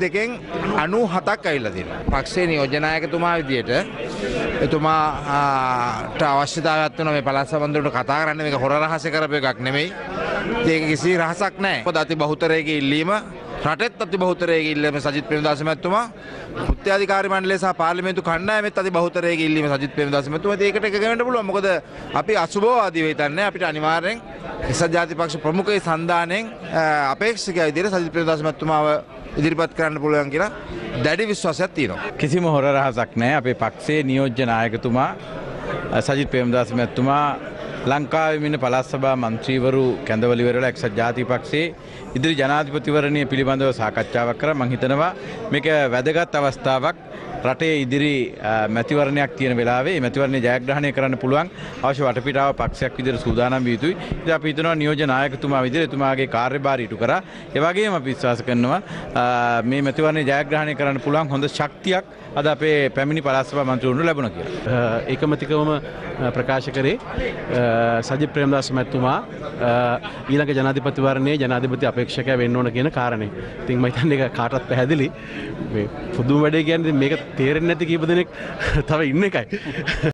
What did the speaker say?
දෙකෙන් අනු හතක් ඇල්ල තින. පක්ෂේ නියෝජනායකතුමා විදියට එතුමාට අවශ්‍යතාවත් වන මේ පලස් සබන්දුරට කතා කරන්න එක හොර රහස කරපය එකක් නෙමෙයි ඒක කිසි රහසක් නෑ පොද අති බහුතරයක ඉල්ලීම රටත් අති බහුතරයක ඉල්ලම සජිත් ප්‍රේමදාසමැතුමා පුත්‍යාධිකාරි මණ්ඩලය සහ පාර්ලිමේන්තු කණ්ඩායමෙත් අති බහුතරයක ඉල්ලීම සජිත් ප්‍රේමදාසමැතුමා ඒකට එක ගමන්න පුළුවන්. මොකද අපි අසුභවාදී වෙතන්නේ අපිට අනිවාර්යෙන් එක්සත් ජාතිපක්ෂ ප්‍රමුඛයේ සන්දානයෙන් අපේක්ෂකයා විදිහට සජිත් ප්‍රේමදාසමැතුමාව ඉදිරිපත් කරන්න පුළුවන් කියලා දැඩි විශ්වාසයක් තියෙනවා. කිසිම හොර රහසක් නෑ අපේ පක්ෂේ නියෝජ්‍ය නායකතුමා සජිත් ප්‍රේමදාස මැතිතුමා ලංකාවේ ඉන්න පළාත් සභා මන්ත්‍රීවරු කැඳවලිවරලා එක්සත් ජාතිපක්ෂයේ ඉදිරි ජනාධිපතිවරණය පිළිබඳව සාකච්ඡාවක් කරා මම හිතනවා මේක වැදගත් අවස්ථාවක් රටේ ඉදිරි මැතිවරණයක් තියෙන වෙලාවේ මැතිවරණය ජයග්‍රහණය කරන්න පුළුවන් අවශ්‍ය වටපිටාව පක්ෂයක් විදිහට සූදානම් විය යුතුයි. ඉතින් අපි හිතනවා නියෝජ්‍ය නායකතුමා විදිහට එතුමාගේ කාර්යභාරය ඉටු කරා. ඒ වගේම අපි විශ්වාස කරනවා මේ මැතිවරණය ජයග්‍රහණය කරන්න පුළුවන් හොඳ ශක්තියක් අද අපේ පැමිණි පළාත් සභා මන්ත්‍රීවරුන්ට ලැබුණා කියලා. ඒකමතිකවම ප්‍රකාශ කරේ සජිත් ප්‍රේමදාස මැතිතුමා ඊළඟ ජනාධිපතිවරණයේ ජනාධිපති අපේක්ෂකයා වෙන්න ඕන කියන කාරණේ. ඉතින් මම හිතන්නේ ඒක කාටවත් පැහැදිලි. මේ පුදුම වැඩේ කියන්නේ මේක තේරෙන්නේ නැති කීප දෙනෙක් තව ඉන්න එකයි.